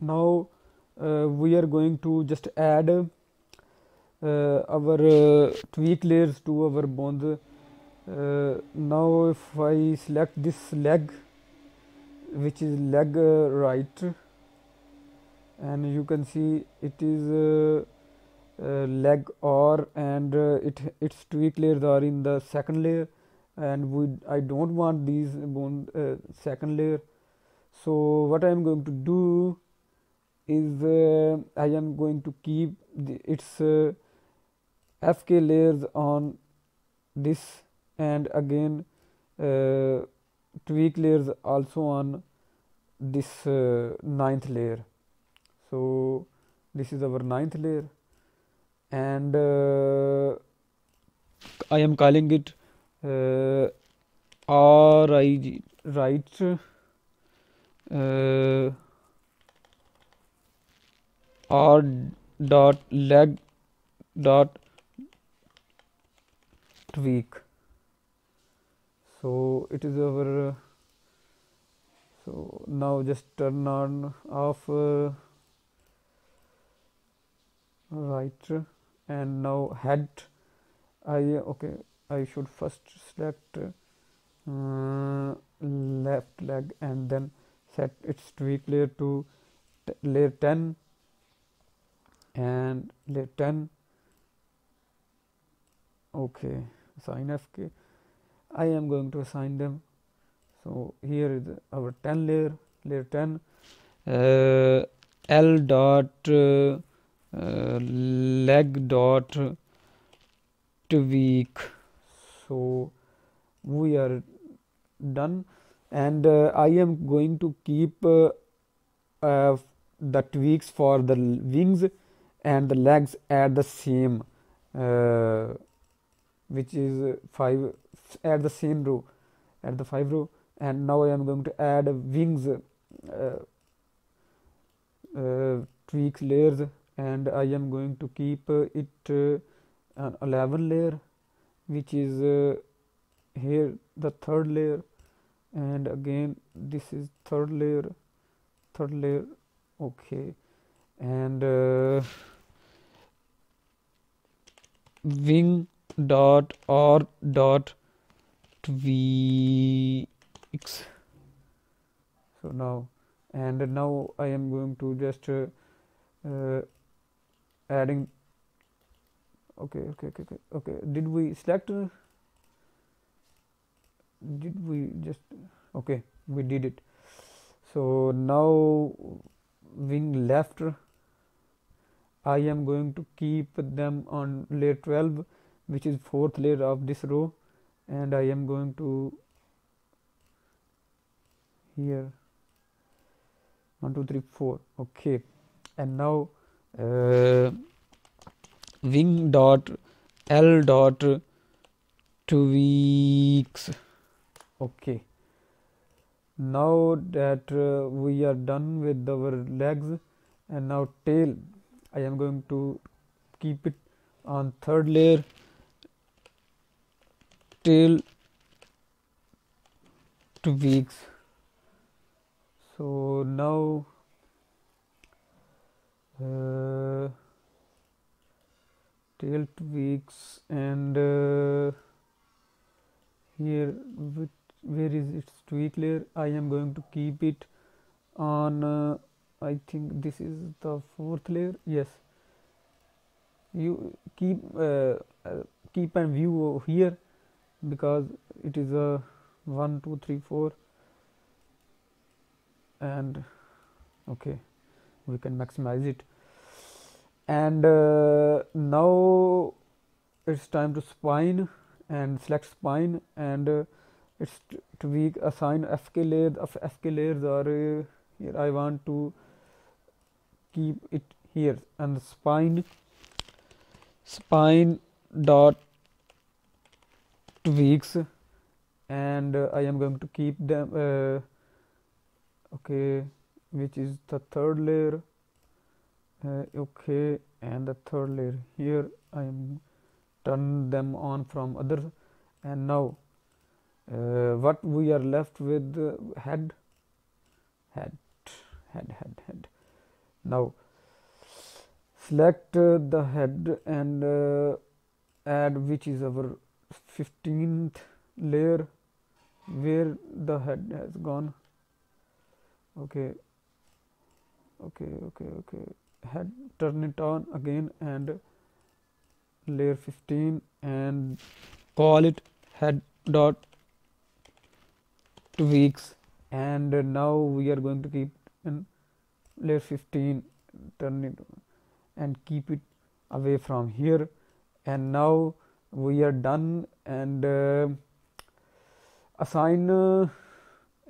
now uh, we are going to just add uh, our uh, tweak layers to our bones uh, now if I select this leg which is leg uh, right and you can see it is uh, leg R and it its tweak layers are in the second layer. And we I don't want these bone uh, second layer. So what I am going to do is uh, I am going to keep the, its uh, FK layers on this and again uh, tweak layers also on this uh, ninth layer. So this is our ninth layer and uh, I am calling it uh, R I right uh, R dot leg dot tweak. So it is our so now just turn on off uh, right and now head. I okay I should first select uh, left leg and then set its tweak layer to layer 10 and layer 10 okay assign fk I am going to assign them. So here is our 10 layer layer 10 uh, L dot uh, uh, leg dot tweak. So we are done. And uh, I am going to keep uh, uh, the tweaks for the wings and the legs at the same uh, which is 5 at the same row at the 5 row. And now I am going to add wings uh, uh, tweaks layers. And I am going to keep it an 11 layer which is here the third layer. And again this is third layer third layer. Okay and uh, wing dot or dot tweaks. So now and now I am going to just uh, uh, adding okay okay okay okay okay. Did we select uh, did we just okay we did it. So now wing left I am going to keep them on layer 12 which is fourth layer of this row and I am going to here 1 2 3 4 okay. And now uh, wing dot L dot two tweaks okay. Now that uh, we are done with our legs and now tail I am going to keep it on third layer tail tweaks. So now uh, tail tweaks and uh, here with where is its tweak layer? I am going to keep it on uh, I think this is the fourth layer? Yes. You keep uh, uh, keep and view here because it is a one two three four and okay we can maximize it. And uh, now it's time to spine and select spine and uh, it's to be assign fk layer of fk layers are uh, here I want to keep it here. And the spine spine dot tweaks. And uh, I am going to keep them uh, okay which is the third layer. Uh, okay and the third layer here. I am turn them on from other. And now uh, what we are left with uh, head? Head head head head now select uh, the head and uh, add which is our 15th layer where the head has gone. Okay. Okay okay okay. Head turn it on again and layer 15 and call it head dot tweaks and now we are going to keep layer 15 turn it and keep it away from here. And now we are done and uh, assign uh,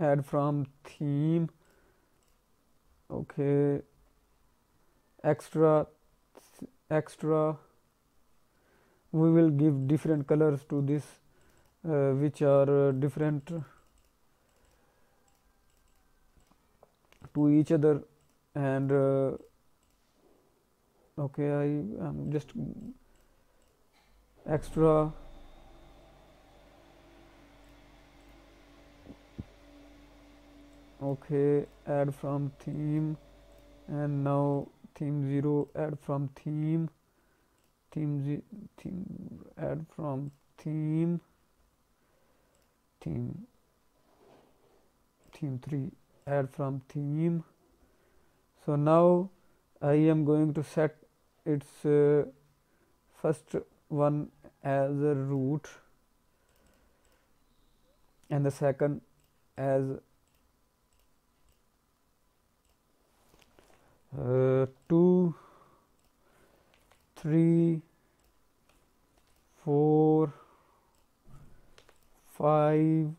add from theme. Okay. Extra extra. We will give different colors to this uh, which are uh, different to each other and uh, okay I am just extra okay add from theme. And now theme 0 add from theme. Theme theme add from theme. Theme theme 3 add from theme so now I am going to set its uh, first one as a root and the second as uh, 2 3 4 5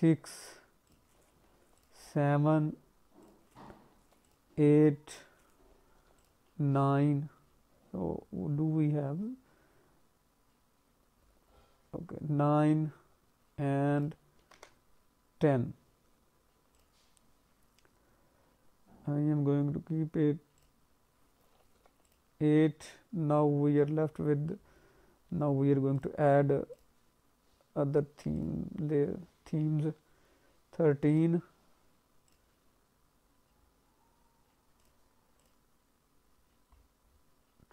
6 7 8 9 so do we have? Okay 9 and 10 I am going to keep it 8 now we are left with now we are going to add other theme the themes 13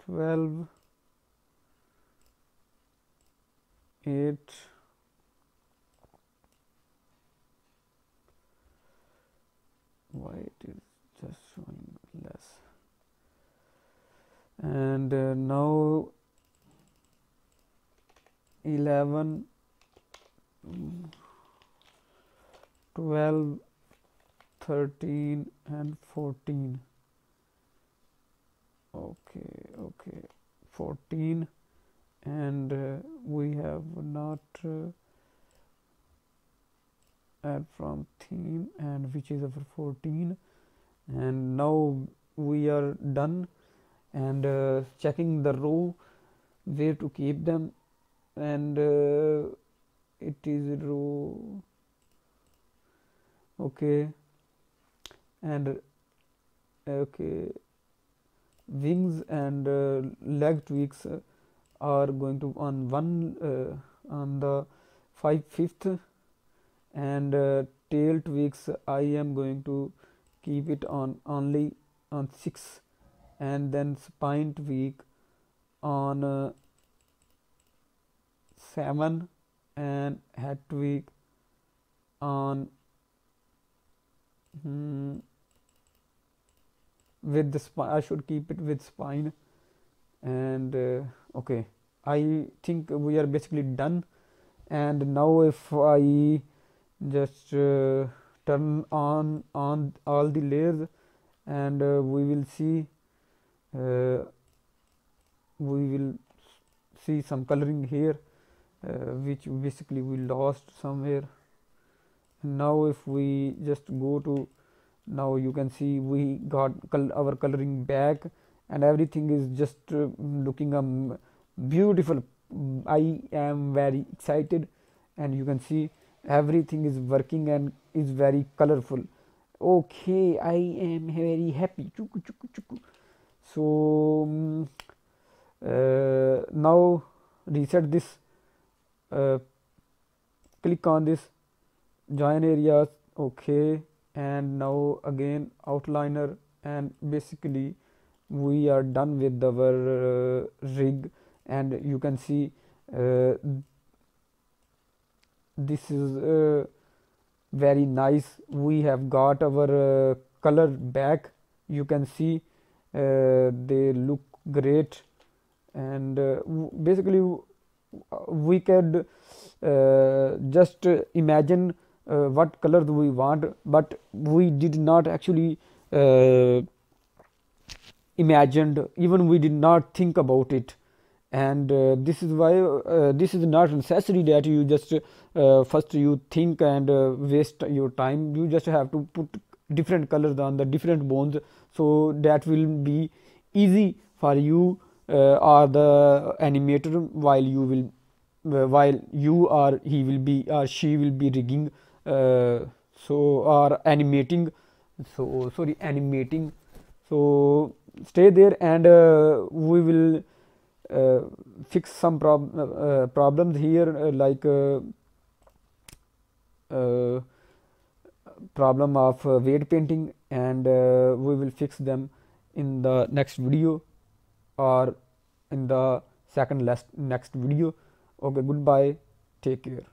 12 8 why it is just showing less. And uh, now 11 12 13 and 14 okay okay 14 and uh, we have not uh, add from theme and which is our 14 and now we are done and uh, checking the row where to keep them and uh, it is row okay and okay wings and uh, leg tweaks are going to on one uh, on the 5 fifth and uh, tail tweaks I am going to keep it on only on 6 and then spine tweak on uh, 7 and head tweak on hmm, with the spine I should keep it with spine. And uh, okay. I think we are basically done. And now if I just uh, turn on on all the layers and uh, we will see uh, we will see some coloring here uh, which basically we lost somewhere. Now if we just go to now you can see we got col our coloring back and everything is just uh, looking um, beautiful. I am very excited and you can see everything is working and is very colorful. Okay i am very happy. So um, uh, now reset this uh, click on this join areas. Okay and now again outliner. And basically we are done with our uh, rig. And you can see uh, this is uh, very nice. We have got our uh, color back. You can see uh, they look great. And uh, basically we could just imagine uh, what do we want but we did not actually uh, imagined even we did not think about it. And uh, this is why uh, this is not necessary that you just uh, first you think and uh, waste your time. You just have to put different colors on the different bones. So that will be easy for you or the animator while you will while you or he will be or she will be rigging so or animating so sorry animating. So stay there and we will uh, fix some prob uh, problems here uh, like problem of weight painting and we will fix them in the next video or in the second last next video. Okay goodbye. Take care